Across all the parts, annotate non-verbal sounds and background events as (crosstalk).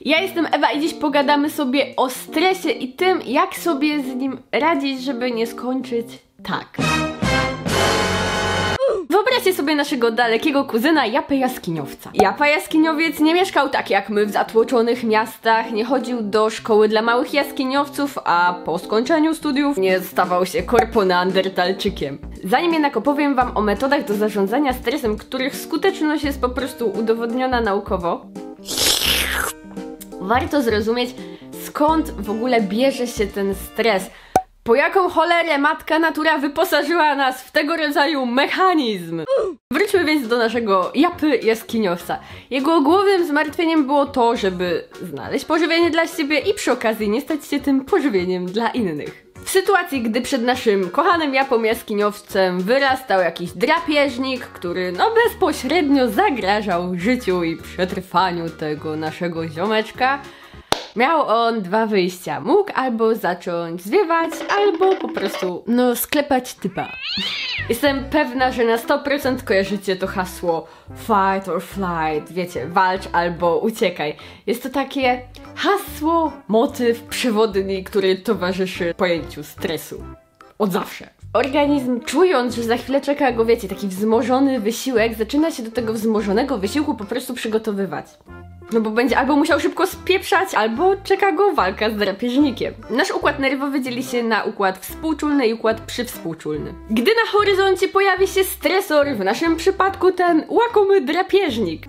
Ja jestem Ewa i dziś pogadamy sobie o stresie i tym, jak sobie z nim radzić, żeby nie skończyć tak. Wyobraźcie sobie naszego dalekiego kuzyna Japę Jaskiniowca. Japa Jaskiniowiec nie mieszkał tak jak my w zatłoczonych miastach, nie chodził do szkoły dla małych jaskiniowców, a po skończeniu studiów nie stawał się korponeandertalczykiem. Zanim jednak opowiem wam o metodach do zarządzania stresem, których skuteczność jest po prostu udowodniona naukowo, warto zrozumieć skąd w ogóle bierze się ten stres. Po jaką cholerę matka natura wyposażyła nas w tego rodzaju mechanizm? Wróćmy więc do naszego japy jaskiniowca. Jego głównym zmartwieniem było to, żeby znaleźć pożywienie dla siebie i przy okazji nie stać się tym pożywieniem dla innych. W sytuacji, gdy przed naszym kochanym japą jaskiniowcem wyrastał jakiś drapieżnik, który no bezpośrednio zagrażał życiu i przetrwaniu tego naszego ziomeczka, Miał on dwa wyjścia. Mógł albo zacząć zwiewać, albo po prostu, no, sklepać typa. Jestem pewna, że na 100% kojarzycie to hasło fight or flight, wiecie, walcz albo uciekaj. Jest to takie hasło, motyw, przewodnik, który towarzyszy pojęciu stresu. Od zawsze. Organizm, czując, że za chwilę czeka go, wiecie, taki wzmożony wysiłek, zaczyna się do tego wzmożonego wysiłku po prostu przygotowywać. No bo będzie albo musiał szybko spieprzać, albo czeka go walka z drapieżnikiem. Nasz układ nerwowy dzieli się na układ współczulny i układ przywspółczulny. Gdy na horyzoncie pojawi się stresor, w naszym przypadku ten łakomy drapieżnik,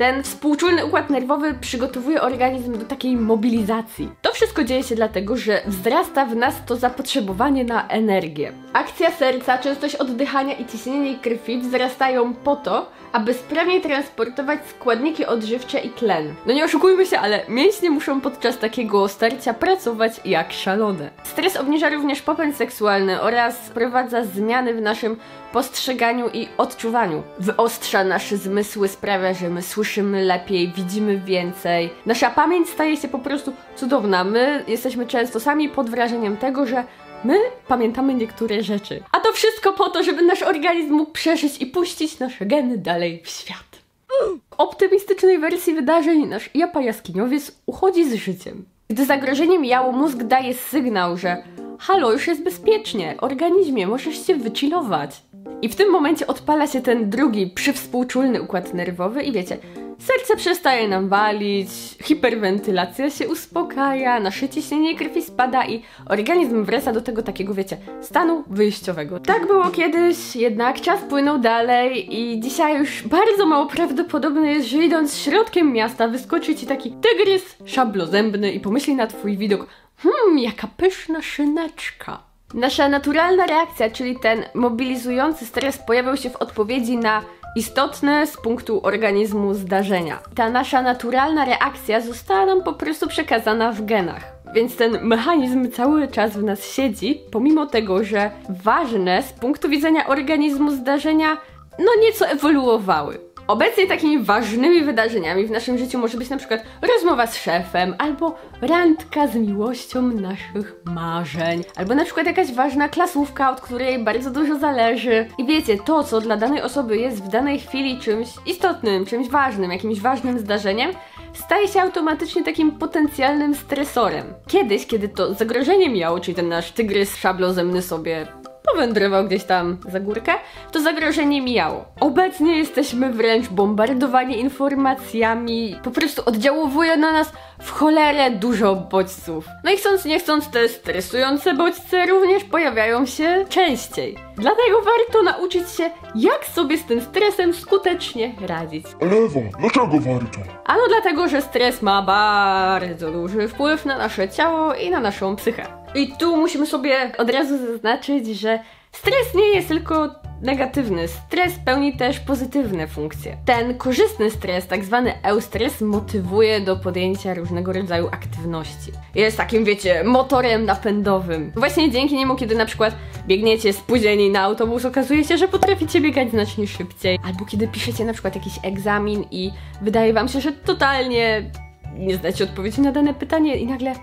ten współczulny układ nerwowy przygotowuje organizm do takiej mobilizacji. To wszystko dzieje się dlatego, że wzrasta w nas to zapotrzebowanie na energię. Akcja serca, częstość oddychania i ciśnienie krwi wzrastają po to, aby sprawniej transportować składniki odżywcze i tlen. No nie oszukujmy się, ale mięśnie muszą podczas takiego starcia pracować jak szalone. Stres obniża również popęd seksualny oraz wprowadza zmiany w naszym postrzeganiu i odczuwaniu. Wyostrza nasze zmysły, sprawia, że my słyszymy lepiej, widzimy więcej. Nasza pamięć staje się po prostu cudowna. My jesteśmy często sami pod wrażeniem tego, że My pamiętamy niektóre rzeczy. A to wszystko po to, żeby nasz organizm mógł przeżyć i puścić nasze geny dalej w świat. W optymistycznej wersji wydarzeń nasz japa jaskiniowiec uchodzi z życiem. Gdy zagrożenie mijało, mózg daje sygnał, że halo, już jest bezpiecznie, organizmie, możesz się wychillować. I w tym momencie odpala się ten drugi, przywspółczulny układ nerwowy i wiecie, serce przestaje nam walić, hiperwentylacja się uspokaja, nasze ciśnienie krwi spada i organizm wraca do tego takiego, wiecie, stanu wyjściowego. Tak było kiedyś, jednak czas płynął dalej i dzisiaj już bardzo mało prawdopodobne jest, że idąc środkiem miasta wyskoczy ci taki tygrys szablozębny i pomyśli na twój widok, hmm, jaka pyszna szyneczka. Nasza naturalna reakcja, czyli ten mobilizujący stres, pojawiał się w odpowiedzi na istotne z punktu organizmu zdarzenia. Ta nasza naturalna reakcja została nam po prostu przekazana w genach. Więc ten mechanizm cały czas w nas siedzi, pomimo tego, że ważne z punktu widzenia organizmu zdarzenia no nieco ewoluowały. Obecnie takimi ważnymi wydarzeniami w naszym życiu może być na przykład rozmowa z szefem, albo randka z miłością naszych marzeń, albo na przykład jakaś ważna klasówka, od której bardzo dużo zależy. I wiecie, to co dla danej osoby jest w danej chwili czymś istotnym, czymś ważnym, jakimś ważnym zdarzeniem, staje się automatycznie takim potencjalnym stresorem. Kiedyś, kiedy to zagrożenie miało, czyli ten nasz tygrys szablozemny sobie powędrował gdzieś tam za górkę, to zagrożenie mijało. Obecnie jesteśmy wręcz bombardowani informacjami, po prostu oddziałuje na nas w cholerę dużo bodźców. No i chcąc nie chcąc te stresujące bodźce również pojawiają się częściej. Dlatego warto nauczyć się, jak sobie z tym stresem skutecznie radzić. Ale Ewa, dlaczego warto? Ano dlatego, że stres ma bardzo duży wpływ na nasze ciało i na naszą psychę. I tu musimy sobie od razu zaznaczyć, że stres nie jest tylko negatywny. Stres pełni też pozytywne funkcje. Ten korzystny stres, tak zwany eustres, motywuje do podjęcia różnego rodzaju aktywności. Jest takim, wiecie, motorem napędowym. Właśnie dzięki niemu, kiedy na przykład biegniecie spóźnieni na autobus, okazuje się, że potraficie biegać znacznie szybciej. Albo kiedy piszecie na przykład jakiś egzamin i wydaje wam się, że totalnie nie znacie odpowiedzi na dane pytanie i nagle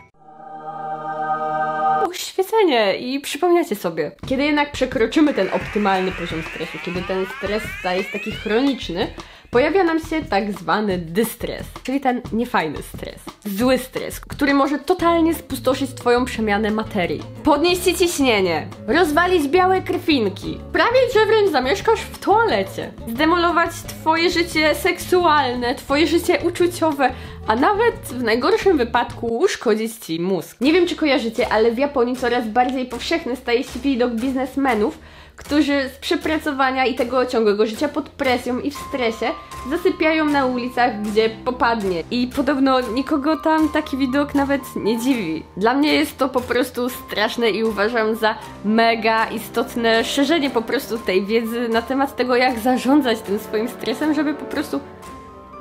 oświecenie i przypomniacie sobie. Kiedy jednak przekroczymy ten optymalny poziom stresu, kiedy ten stres staje się taki chroniczny, pojawia nam się tak zwany dystres, czyli ten niefajny stres. Zły stres, który może totalnie spustoszyć Twoją przemianę materii. Podnieść Ci ciśnienie, rozwalić białe krwinki, sprawić, że wręcz zamieszkasz w toalecie, zdemolować Twoje życie seksualne, Twoje życie uczuciowe, a nawet w najgorszym wypadku uszkodzić Ci mózg. Nie wiem, czy kojarzycie, ale w Japonii coraz bardziej powszechny staje się widok biznesmenów, którzy z przepracowania i tego ciągłego życia pod presją i w stresie zasypiają na ulicach, gdzie popadnie. I podobno nikogo tam taki widok nawet nie dziwi. Dla mnie jest to po prostu straszne i uważam za mega istotne szerzenie po prostu tej wiedzy na temat tego, jak zarządzać tym swoim stresem, żeby po prostu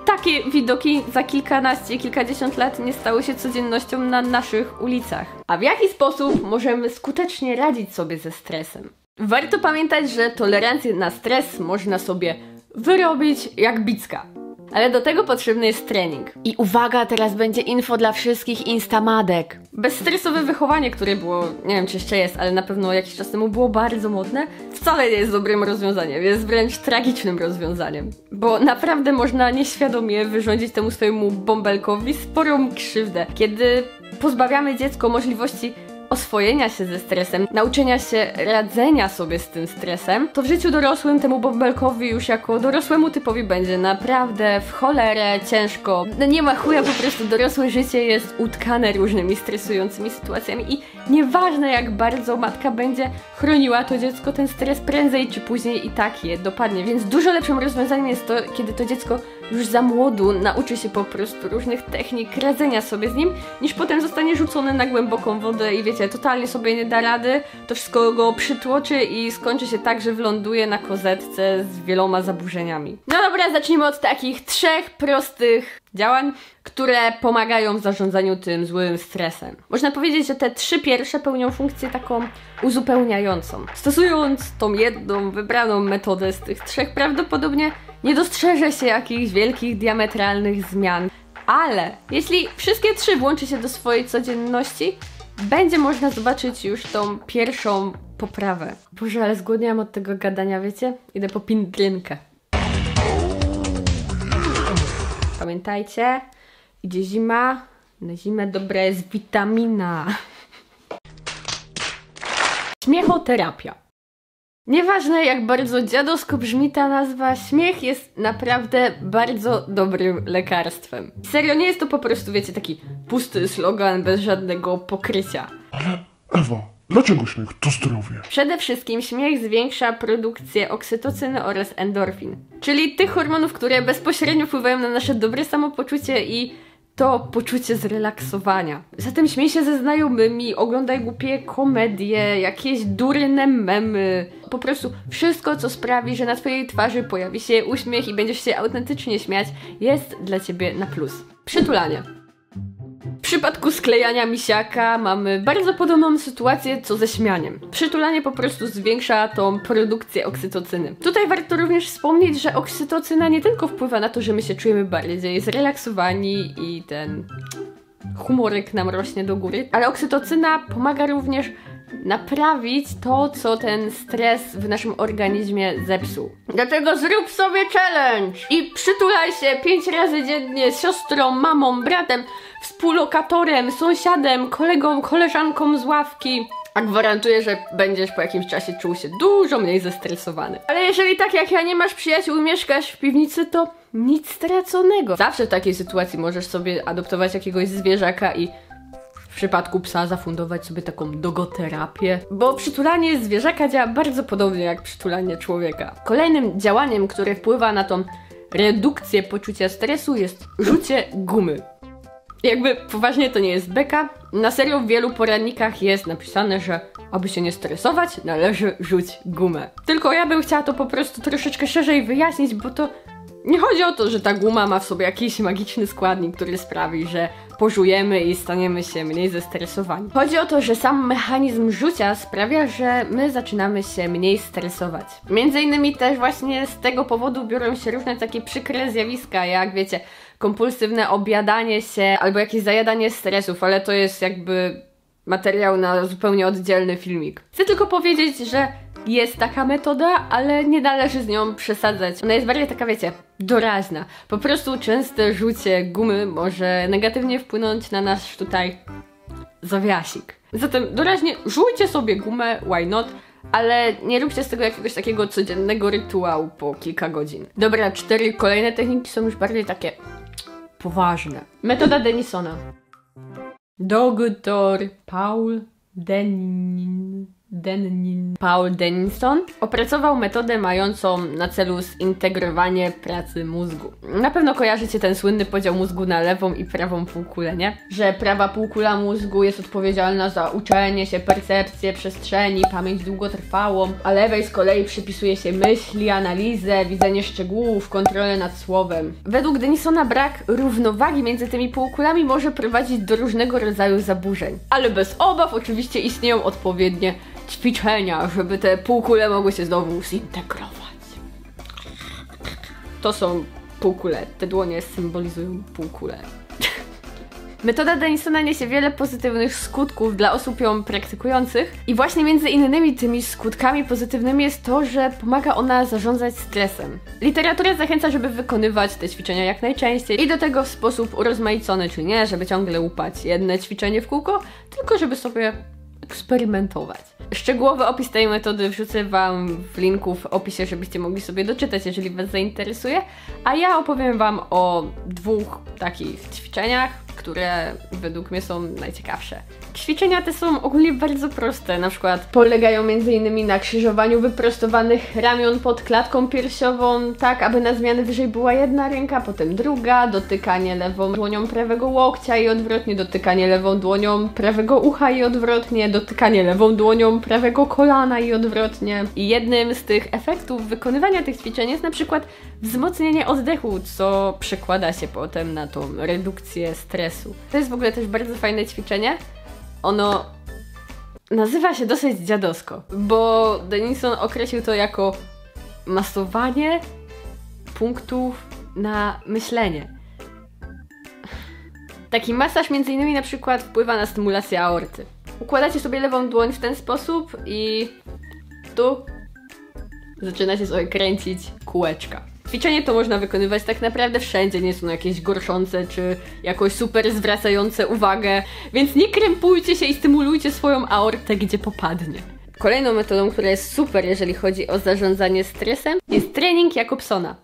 takie widoki za kilkanaście, kilkadziesiąt lat nie stały się codziennością na naszych ulicach. A w jaki sposób możemy skutecznie radzić sobie ze stresem? Warto pamiętać, że tolerancję na stres można sobie wyrobić jak bicka. Ale do tego potrzebny jest trening. I uwaga, teraz będzie info dla wszystkich instamadek. Bezstresowe wychowanie, które było, nie wiem czy jeszcze jest, ale na pewno jakiś czas temu było bardzo modne, wcale nie jest dobrym rozwiązaniem, jest wręcz tragicznym rozwiązaniem. Bo naprawdę można nieświadomie wyrządzić temu swojemu bąbelkowi sporą krzywdę, kiedy pozbawiamy dziecko możliwości oswojenia się ze stresem, nauczenia się radzenia sobie z tym stresem, to w życiu dorosłym temu bąbelkowi już jako dorosłemu typowi będzie naprawdę w cholerę ciężko. No nie ma chuja, po prostu dorosłe życie jest utkane różnymi stresującymi sytuacjami i nieważne jak bardzo matka będzie chroniła to dziecko, ten stres prędzej czy później i tak je dopadnie, więc dużo lepszym rozwiązaniem jest to, kiedy to dziecko już za młodu nauczy się po prostu różnych technik radzenia sobie z nim, niż potem zostanie rzucony na głęboką wodę i wiecie, totalnie sobie nie da rady, to wszystko go przytłoczy i skończy się tak, że wląduje na kozetce z wieloma zaburzeniami. No dobra, zacznijmy od takich trzech prostych działań, które pomagają w zarządzaniu tym złym stresem. Można powiedzieć, że te trzy pierwsze pełnią funkcję taką uzupełniającą. Stosując tą jedną wybraną metodę z tych trzech, prawdopodobnie nie dostrzeże się jakichś wielkich, diametralnych zmian. Ale jeśli wszystkie trzy włączy się do swojej codzienności, będzie można zobaczyć już tą pierwszą poprawę. Boże, ale zgłodniałam od tego gadania, wiecie? Idę po pindrynkę. Pamiętajcie, idzie zima, na zimę dobra jest witamina. Śmiechoterapia. Nieważne jak bardzo dziadowsko brzmi ta nazwa, śmiech jest naprawdę bardzo dobrym lekarstwem. Serio, nie jest to po prostu, wiecie, taki pusty slogan bez żadnego pokrycia. Ale Ewa, dlaczego śmiech to zdrowie? Przede wszystkim śmiech zwiększa produkcję oksytocyny oraz endorfin, czyli tych hormonów, które bezpośrednio wpływają na nasze dobre samopoczucie i to poczucie zrelaksowania. Zatem śmiej się ze znajomymi, oglądaj głupie komedie, jakieś durne memy. Po prostu wszystko, co sprawi, że na twojej twarzy pojawi się uśmiech i będziesz się autentycznie śmiać, jest dla ciebie na plus. Przytulanie. W przypadku sklejania misiaka mamy bardzo podobną sytuację co ze śmianiem. Przytulanie po prostu zwiększa tą produkcję oksytocyny. Tutaj warto również wspomnieć, że oksytocyna nie tylko wpływa na to, że my się czujemy bardziej zrelaksowani i ten humorek nam rośnie do góry, ale oksytocyna pomaga również naprawić to, co ten stres w naszym organizmie zepsuł. Dlatego zrób sobie challenge i przytulaj się pięć razy dziennie z siostrą, mamą, bratem, współlokatorem, sąsiadem, kolegą, koleżanką z ławki. A gwarantuję, że będziesz po jakimś czasie czuł się dużo mniej zestresowany. Ale jeżeli tak jak ja nie masz przyjaciół, mieszkasz w piwnicy, to nic straconego. Zawsze w takiej sytuacji możesz sobie adoptować jakiegoś zwierzaka i w przypadku psa zafundować sobie taką dogoterapię, bo przytulanie zwierzaka działa bardzo podobnie jak przytulanie człowieka. Kolejnym działaniem, które wpływa na tą redukcję poczucia stresu jest rzucie gumy. Jakby poważnie to nie jest beka. Na serio w wielu poradnikach jest napisane, że aby się nie stresować, należy rzuć gumę. Tylko ja bym chciała to po prostu troszeczkę szerzej wyjaśnić, bo to nie chodzi o to, że ta guma ma w sobie jakiś magiczny składnik, który sprawi, że pożujemy i staniemy się mniej zestresowani. Chodzi o to, że sam mechanizm rzucia sprawia, że my zaczynamy się mniej stresować. Między innymi też właśnie z tego powodu biorą się różne takie przykre zjawiska, jak wiecie, kompulsywne objadanie się albo jakieś zajadanie stresów, ale to jest jakby materiał na zupełnie oddzielny filmik. Chcę tylko powiedzieć, że jest taka metoda, ale nie należy z nią przesadzać. Ona jest bardziej taka, wiecie, doraźna. Po prostu częste rzucie gumy może negatywnie wpłynąć na nasz tutaj zawiasik. Zatem doraźnie żujcie sobie gumę, why not? Ale nie róbcie z tego jakiegoś takiego codziennego rytuału po kilka godzin. Dobra, cztery kolejne techniki są już bardziej takie poważne. Metoda Denisona. Doktor Paul Denin. Paul Denison opracował metodę mającą na celu zintegrowanie pracy mózgu. Na pewno kojarzycie ten słynny podział mózgu na lewą i prawą półkulę, nie? Że prawa półkula mózgu jest odpowiedzialna za uczenie się, percepcję przestrzeni, pamięć długotrwałą, a lewej z kolei przypisuje się myśli, analizę, widzenie szczegółów, kontrolę nad słowem. Według Denisona brak równowagi między tymi półkulami może prowadzić do różnego rodzaju zaburzeń. Ale bez obaw oczywiście istnieją odpowiednie ćwiczenia, żeby te półkule mogły się znowu zintegrować. To są półkule. Te dłonie symbolizują półkule. (laughs) Metoda Denisona niesie wiele pozytywnych skutków dla osób ją praktykujących i właśnie między innymi tymi skutkami pozytywnymi jest to, że pomaga ona zarządzać stresem. Literatura zachęca, żeby wykonywać te ćwiczenia jak najczęściej i do tego w sposób urozmaicony, czy nie, żeby ciągle łupać jedne ćwiczenie w kółko, tylko żeby sobie eksperymentować. Szczegółowy opis tej metody wrzucę Wam w linku w opisie, żebyście mogli sobie doczytać, jeżeli Was zainteresuje. A ja opowiem Wam o dwóch takich ćwiczeniach, które według mnie są najciekawsze. Ćwiczenia te są ogólnie bardzo proste, na przykład polegają m.in. na krzyżowaniu wyprostowanych ramion pod klatką piersiową, tak aby na zmianę wyżej była jedna ręka, potem druga, dotykanie lewą dłonią prawego łokcia i odwrotnie, dotykanie lewą dłonią prawego ucha i odwrotnie, dotykanie lewą dłonią prawego kolana i odwrotnie. I jednym z tych efektów wykonywania tych ćwiczeń jest na przykład wzmocnienie oddechu, co przekłada się potem na tą redukcję stresu. To jest w ogóle też bardzo fajne ćwiczenie. Ono nazywa się dosyć dziadowsko, bo Denison określił to jako masowanie punktów na myślenie. Taki masaż między innymi na przykład wpływa na stymulację aorty. Układacie sobie lewą dłoń w ten sposób i tu zaczynacie sobie kręcić kółeczka. Ćwiczenie to można wykonywać tak naprawdę wszędzie, nie są jakieś gorszące czy jakoś super zwracające uwagę, więc nie krępujcie się i stymulujcie swoją aortę gdzie popadnie. Kolejną metodą, która jest super, jeżeli chodzi o zarządzanie stresem, jest trening Jakobsona.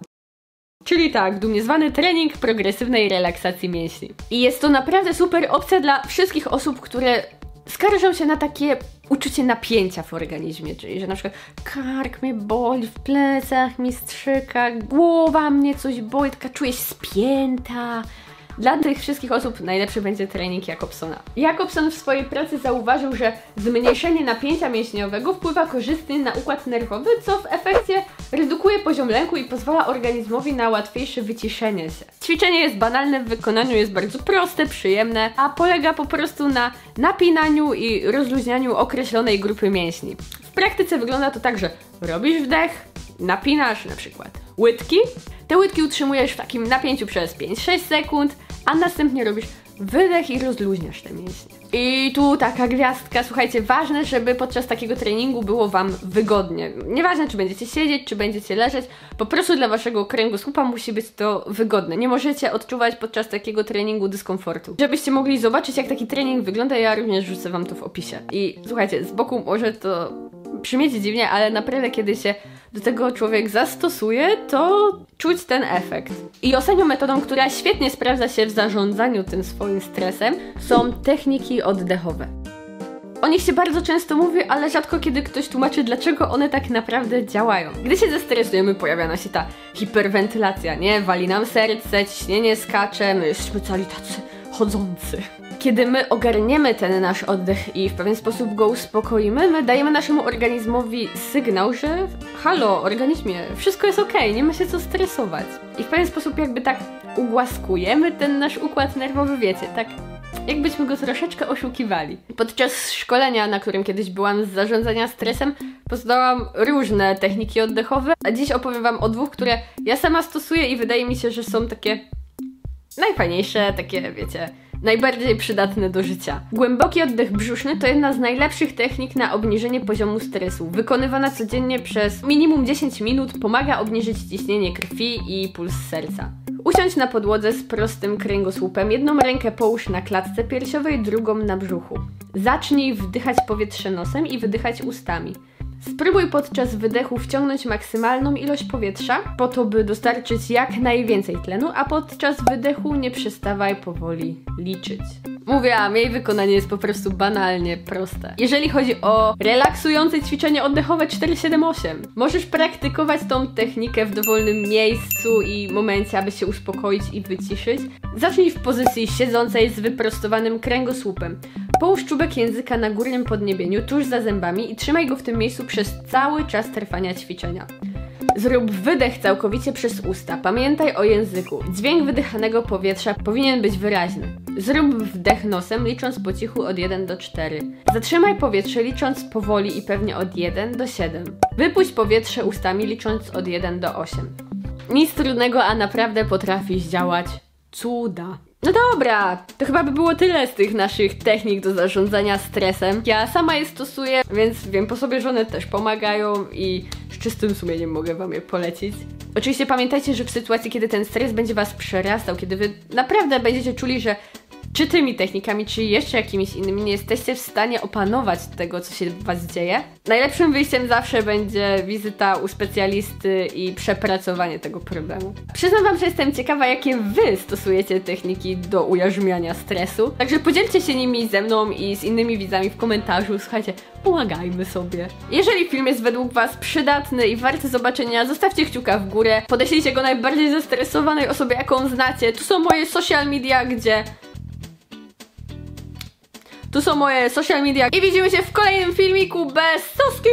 Czyli tak, dumnie zwany trening progresywnej relaksacji mięśni. I jest to naprawdę super opcja dla wszystkich osób, które skarżą się na takie uczucie napięcia w organizmie, czyli że na przykład kark mnie boli, w plecach mi strzyka, głowa mnie coś boli, taka czuję się spięta, dla tych wszystkich osób najlepszy będzie trening Jakobsona. Jakobson w swojej pracy zauważył, że zmniejszenie napięcia mięśniowego wpływa korzystnie na układ nerwowy, co w efekcie redukuje poziom lęku i pozwala organizmowi na łatwiejsze wyciszenie się. Ćwiczenie jest banalne w wykonaniu, jest bardzo proste, przyjemne, a polega po prostu na napinaniu i rozluźnianiu określonej grupy mięśni. W praktyce wygląda to tak, że robisz wdech, napinasz na przykład łydki, te łydki utrzymujesz w takim napięciu przez 5-6 sekund, a następnie robisz wydech i rozluźniasz te mięśnie. I tu taka gwiazdka, słuchajcie, ważne, żeby podczas takiego treningu było Wam wygodnie. Nieważne, czy będziecie siedzieć, czy będziecie leżeć, po prostu dla Waszego kręgosłupa musi być to wygodne. Nie możecie odczuwać podczas takiego treningu dyskomfortu. Żebyście mogli zobaczyć, jak taki trening wygląda, ja również rzucę Wam to w opisie. I słuchajcie, z boku może to brzmieć dziwnie, ale naprawdę kiedy się do tego człowiek zastosuje, to czuć ten efekt. I ostatnią metodą, która świetnie sprawdza się w zarządzaniu tym swoim stresem, są techniki oddechowe. O nich się bardzo często mówi, ale rzadko kiedy ktoś tłumaczy, dlaczego one tak naprawdę działają. Gdy się zestresujemy, pojawia nam się ta hiperwentylacja, nie? Wali nam serce, ciśnienie skacze, my jesteśmy cali tacy chodzący kiedy my ogarniemy ten nasz oddech i w pewien sposób go uspokoimy, my dajemy naszemu organizmowi sygnał, że halo, organizmie, wszystko jest ok, nie ma się co stresować. I w pewien sposób jakby tak ugłaskujemy ten nasz układ nerwowy, wiecie, tak jakbyśmy go troszeczkę oszukiwali. Podczas szkolenia, na którym kiedyś byłam z zarządzania stresem, poznałam różne techniki oddechowe, a dziś opowiem Wam o dwóch, które ja sama stosuję i wydaje mi się, że są takie najfajniejsze, takie wiecie, najbardziej przydatne do życia. Głęboki oddech brzuszny to jedna z najlepszych technik na obniżenie poziomu stresu. Wykonywana codziennie przez minimum 10 minut pomaga obniżyć ciśnienie krwi i puls serca. Usiądź na podłodze z prostym kręgosłupem. Jedną rękę połóż na klatce piersiowej, drugą na brzuchu. Zacznij wdychać powietrze nosem i wydychać ustami. Spróbuj podczas wydechu wciągnąć maksymalną ilość powietrza, po to by dostarczyć jak najwięcej tlenu, a podczas wydechu nie przestawaj powoli liczyć. Mówiłam, jej wykonanie jest po prostu banalnie proste. Jeżeli chodzi o relaksujące ćwiczenie oddechowe 478, możesz praktykować tą technikę w dowolnym miejscu i momencie, aby się uspokoić i wyciszyć. Zacznij w pozycji siedzącej z wyprostowanym kręgosłupem. Połóż czubek języka na górnym podniebieniu, tuż za zębami i trzymaj go w tym miejscu przez cały czas trwania ćwiczenia. Zrób wydech całkowicie przez usta. Pamiętaj o języku. Dźwięk wydychanego powietrza powinien być wyraźny. Zrób wdech nosem, licząc po cichu od 1 do 4. Zatrzymaj powietrze, licząc powoli i pewnie od 1 do 7. Wypuść powietrze ustami, licząc od 1 do 8. Nic trudnego, a naprawdę potrafisz działać cuda. No dobra, to chyba by było tyle z tych naszych technik do zarządzania stresem. Ja sama je stosuję, więc wiem po sobie, że one też pomagają i z czystym sumieniem mogę Wam je polecić. Oczywiście pamiętajcie, że w sytuacji, kiedy ten stres będzie Was przerastał, kiedy Wy naprawdę będziecie czuli, że czy tymi technikami, czy jeszcze jakimiś innymi nie jesteście w stanie opanować tego, co się w Was dzieje, najlepszym wyjściem zawsze będzie wizyta u specjalisty i przepracowanie tego problemu. Przyznam Wam, że jestem ciekawa, jakie Wy stosujecie techniki do ujarzmiania stresu, także podzielcie się nimi ze mną i z innymi widzami w komentarzu. Słuchajcie, pomagajmy sobie. Jeżeli film jest według Was przydatny i warty zobaczenia, zostawcie kciuka w górę, podeślijcie go najbardziej zestresowanej osobie, jaką znacie. Tu są moje social media, gdzie tu są moje social media i widzimy się w kolejnym filmiku bez soski!